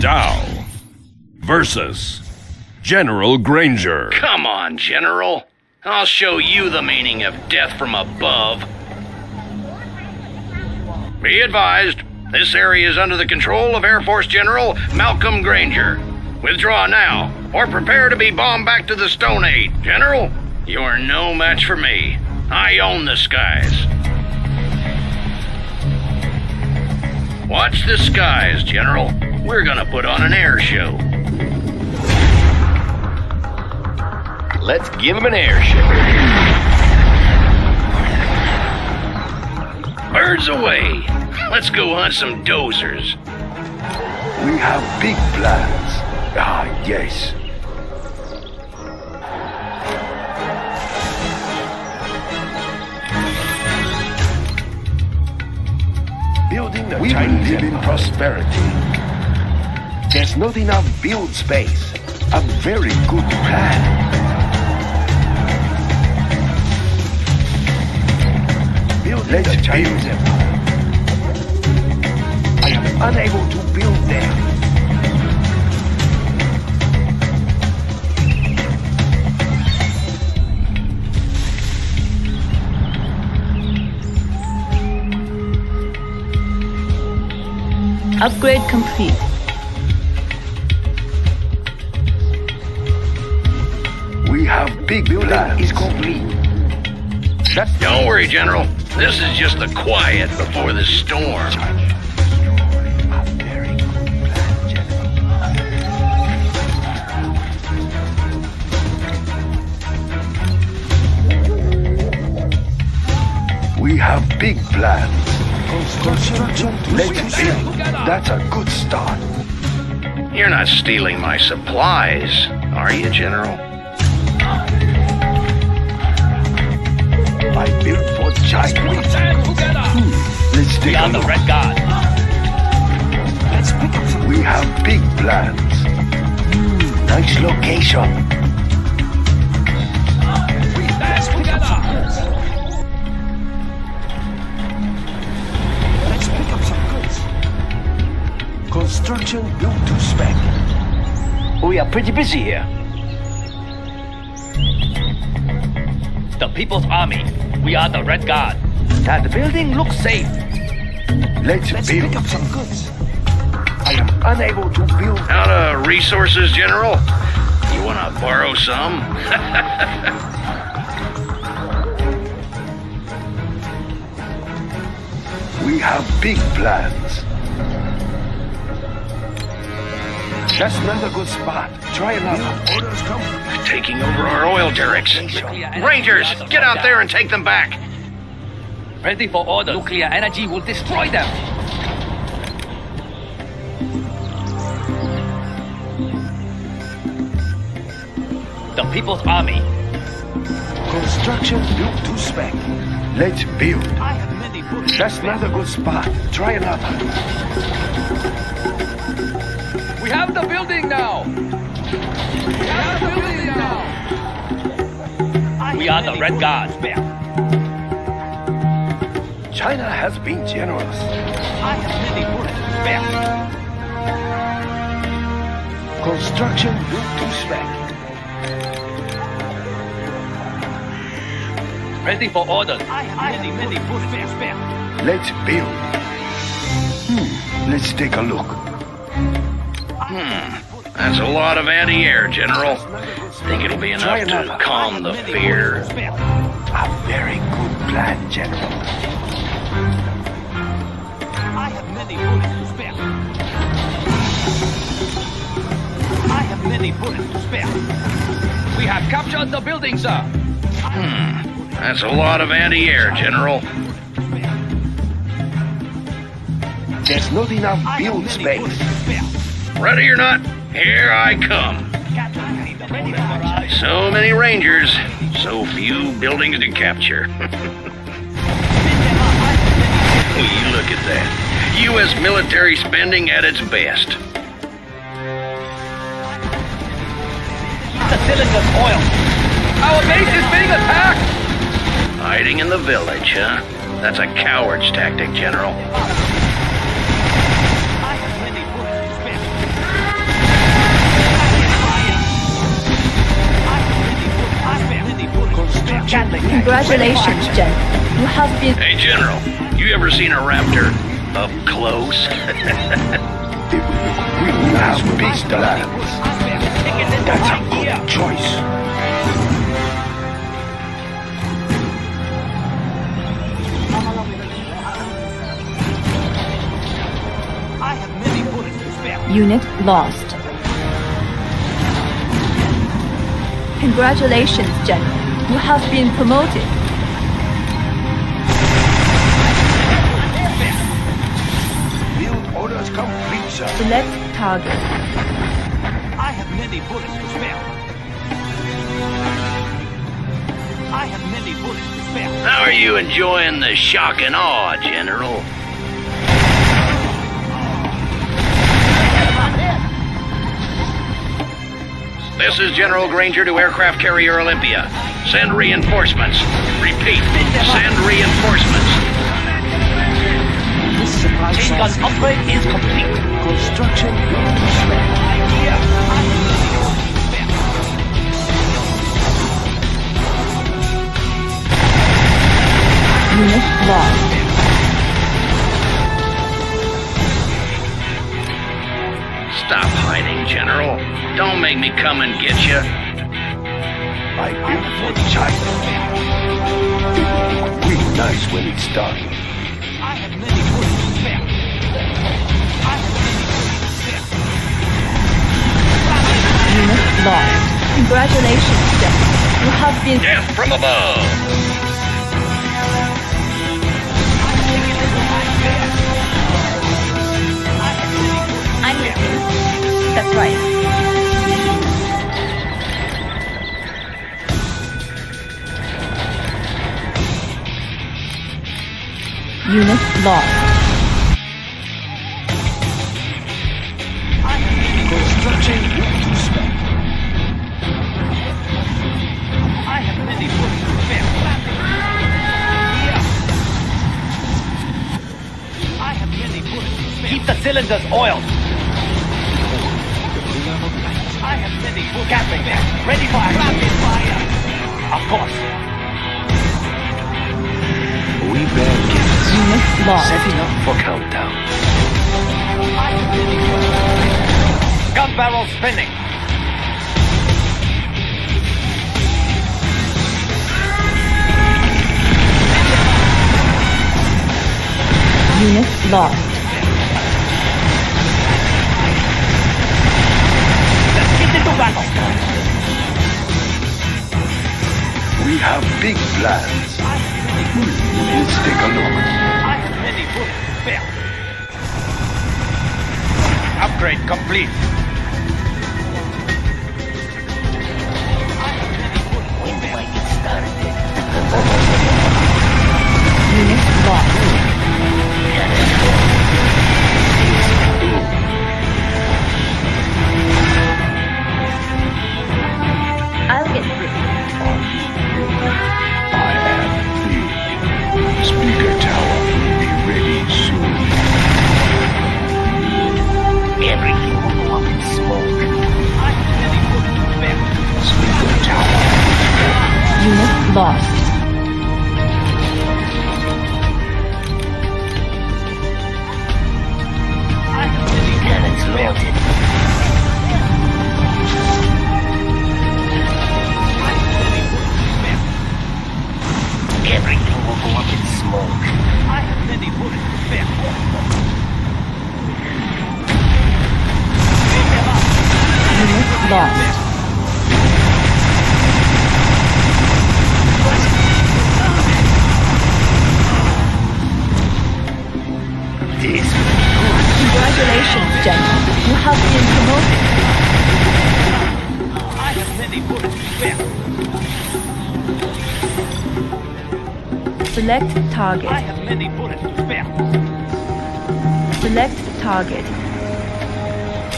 Tao versus General Granger. Come on, General. I'll show you the meaning of death from above. Be advised, this area is under the control of Air Force General Malcolm Granger. Withdraw now, or prepare to be bombed back to the Stone Age. General, you're no match for me. I own the skies. Watch the skies, General. We're gonna put on an air show. Let's give him an air show. Birds away. Let's go hunt some dozers. We have big plans. Ah, yes. Building a we Chinese live in prosperity. There's not enough build space. A very good plan. Build Let's the Chinese Empire. I am unable to build there. Upgrade complete. Big plans. is complete. That's Don't worry, General. This is just the quiet before the storm. We have big plans. Construction. Let's build. That's a good start. You're not stealing my supplies, are you, General? I built for Chinese. Hmm. Let's take We are the. Red Guard. Let's pick up some. We have big plans. Hmm, Nice location. Let's pick up some goods. Let's pick up some goods. Construction built to spec. We are pretty busy here. The People's Army. We are the Red Guard. That building looks safe. Let's, Let's build. pick up some goods. I am unable to build. Out of resources, General? You wanna borrow some? We have big plans. That's not a good spot. Try another. Orders come. Taking over our oil derricks. Rangers, get out there and take them back. Ready for orders. Nuclear energy will destroy them. The People's Army. Construction built to spec. Let's build. I have many bullets. That's not a good spot. Try another. We have the building now. We have the building now. I We are the Red Guards, Guard. China has been generous. I have many bullets to. Construction built to spec. Ready for orders. I have many, many bullets to spare. Let's build. Hmm. Let's take a look. That's a lot of anti-air, General. Think it'll be enough to calm the fear. Spare. A very good plan, General. I have many bullets to spare. I have many bullets to spare. We have captured the building, sir. Hmm. That's a lot of anti-air, General. There's not enough I have build space. Bullets to spare. Ready or not, here I come. Ready for action. So many Rangers, so few buildings to capture. You look at that? U.S. military spending at its best. Cylinder's oil. Our base is being attacked. Hiding in the village, huh? That's a coward's tactic, General. Congratulations, General. You have been Hey, General, you ever seen a raptor up close? They will look real nice when it's done. That's a good choice. I have many bullets to spare. unit lost. Congratulations, General. You have been promoted. Build orders complete, sir. Select target. I have many bullets to spare. I have many bullets to spare. How are you enjoying the shock and awe, General? This is General Granger to aircraft carrier Olympia. Send reinforcements. Repeat, send reinforcements. This supply Chain gun upgrade is complete. construction Unit lost. Stop hiding, General. Don't make me come and get you. Will look real nice when it's done. I have many bullets to. I. Unit lost. Congratulations, General. You have been Death from above. Unit lost. Construction to. I have many bullets to spare. I have many bullets to spare. Keep the cylinders oiled. I have many bullets to Gatling. spare. Ready for action. Rapid fire. Of course. We bear gifts. Unit lost. Setting up for countdown. I have many bullets to spare. Gun barrel spinning. Unit lost. Let's get into battle. We have big plans. Let's take a look. Upgrade complete. Bullets to spare. Everything will go up in smoke. I have many bullets. Unit lost. General. You have been promoted. I. Select I target. have many bullets to spare. Select target.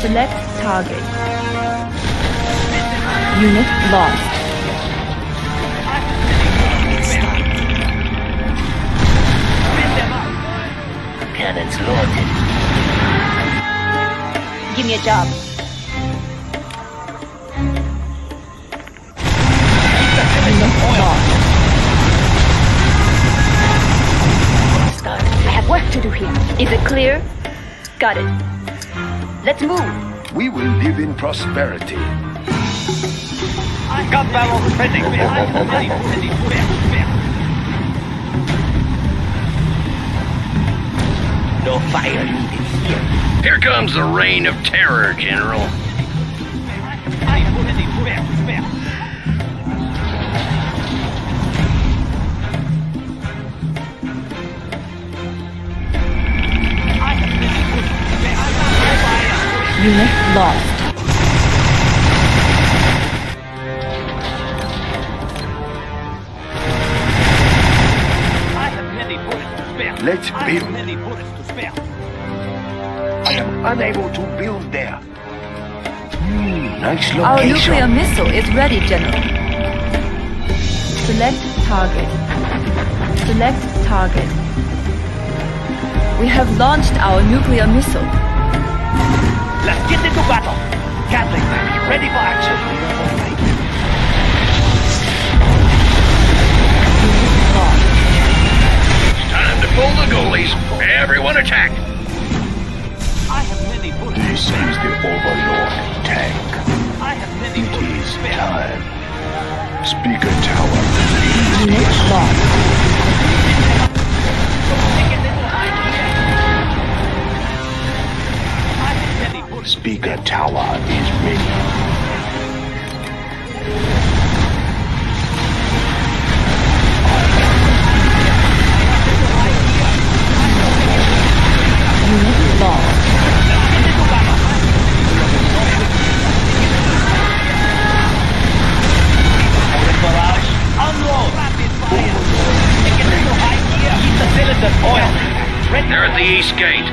Select target. Unit lost. I have give me a job. Is I have work to do here. Is it clear? Got it. Let's move. We will live in prosperity. I've got pending. No fire needed here. Here comes the reign of terror, General. I have many bullets to spare. I have many bullets to spare. Unit lost. I have many bullets to spare. Let's build. Have many bullets to spare. I am unable to build there. Hmm, nice Our nuclear missile is ready, General. Select target. Select target. We have launched our nuclear missile. Let's get into battle. Gatling, ready for action. Attack. I have many bullets. This is the Overlord tank. I have many It bullets is to spare. time. Speaker tower. Unit lost. Take a little high here. I have many bullets. Speaker tower is ready. They're at the east gate.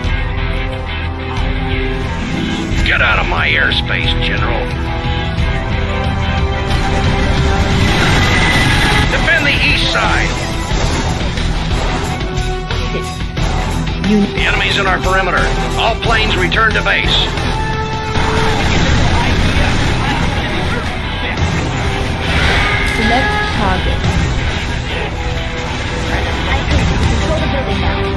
Get out of my airspace, General. Defend the east side. The enemy's in our perimeter. All planes return to base. select target. Gun barrel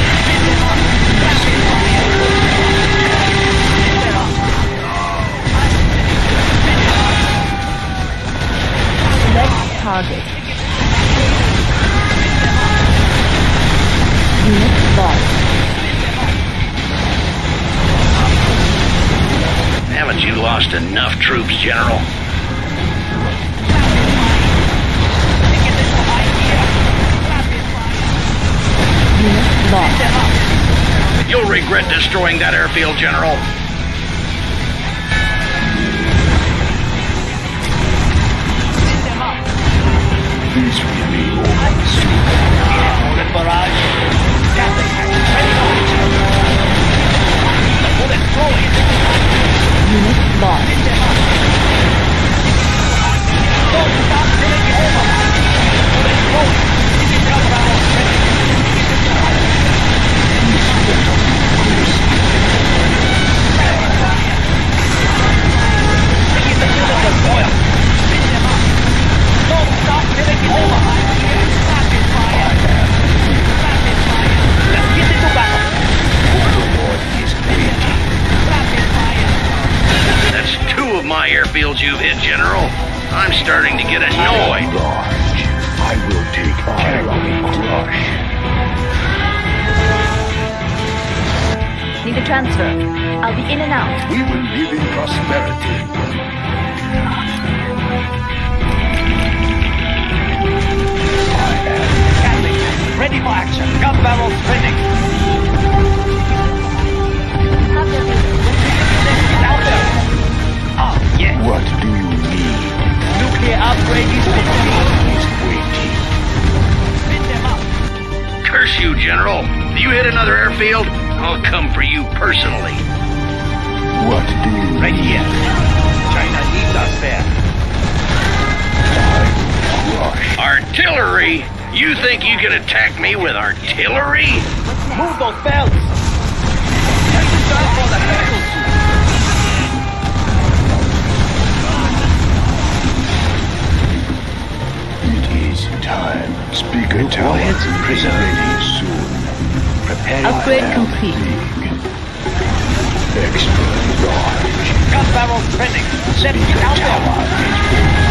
target. Unit lost. Haven't you lost enough troops, General? Unit lost. You'll regret destroying that airfield, General. Unit lost. I'll be in and out. We will live in prosperity. Gatling, ready for action. Gun barrel spinning. Have your business. Get out there. Oh, yes. What do you need? Nuclear upgrade is complete. Waiting. Spin them up. Curse you, General. If you hit another airfield, I'll come for you personally. What do you Right here. China needs us there. Crush. Artillery? You think you can attack me with artillery? Move those belts! Take yourself for the medical suit! It is time. Speaker Tower is ready soon. Prepare Upgrade yourself. complete. Extra large. Gun barrels trending! Let's Speaker Tower there! is ready.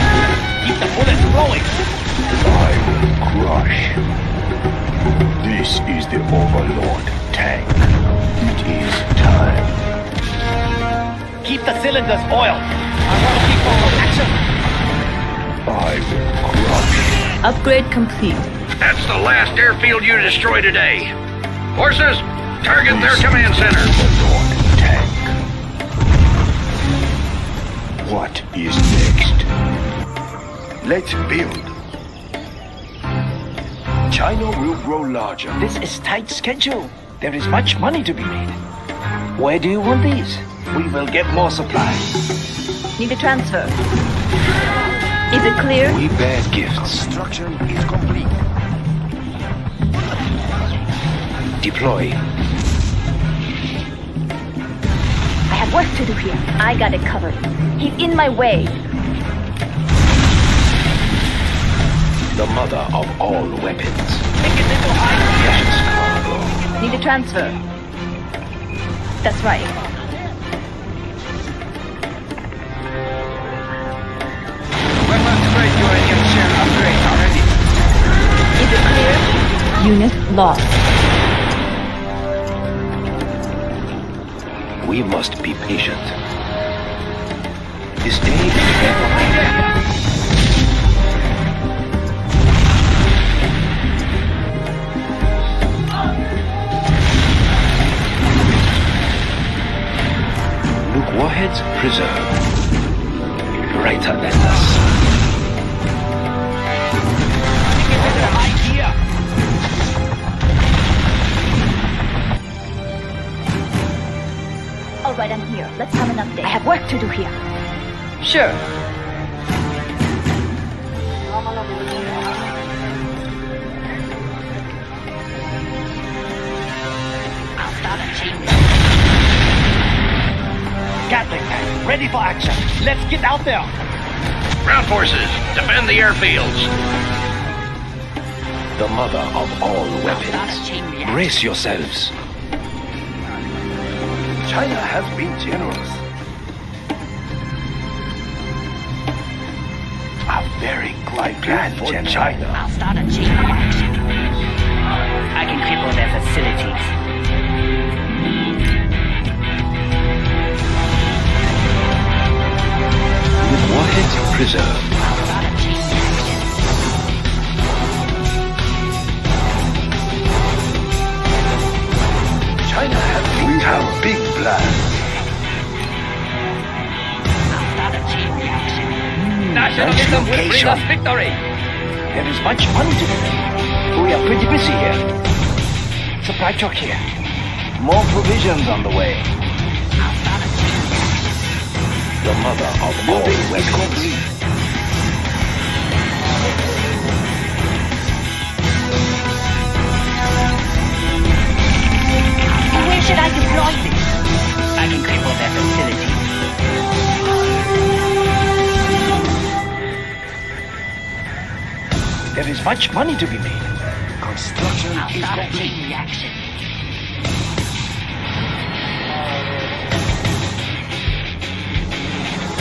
Keep the bullets flowing! I will crush. This is the Overlord tank. It is time. Keep the cylinders oiled! I want to keep on action! I will crush. Upgrade complete. That's the last airfield you destroy today. Horses, target their This command is center. Overlord tank. What is next? Let's build. China will grow larger. This is tight schedule. There is much money to be made. Where do you want these? We will get more supplies. Need a transfer. Is it clear? We bear gifts. Construction is complete. Deploy. I have work to do here. I got it covered. He's in my way. The mother of all weapons. Take it into high Precious cargo. Need a transfer. That's right. Weapons grade uranium shell upgrade already. Is it clear? Unit lost. We must be patient. This day is never Look, warheads preserved. Brighter than the right, I'm here. Let's have an update. I have work to do here. Sure. I'll start a chain. Gatling tank, ready for action. Let's get out there. Ground forces, defend the airfields. The mother of all weapons. Brace yourselves. China has been generous. A very glad glad for China. I'll start a chain reaction. I can cripple their facilities. Warheads preserved. Nationalism will bring us victory. There is much money to be made. We are pretty busy here. Supply truck here. More provisions on the way. I'll start a chain reaction. The mother of all weapons. Where should I deploy much money to be made. Construction I'll is start a complete. chain reaction.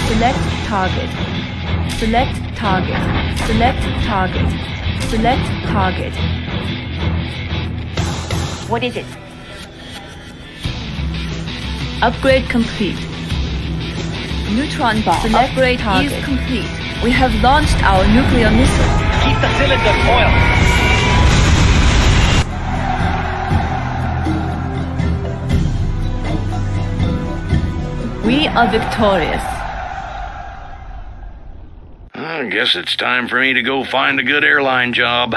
Select target. Select target. Select target. Select target. What is it? Upgrade complete. Neutron bomb upgrade is complete. We have launched our nuclear missile. Are victorious. I guess it's time for me to go find a good airline job.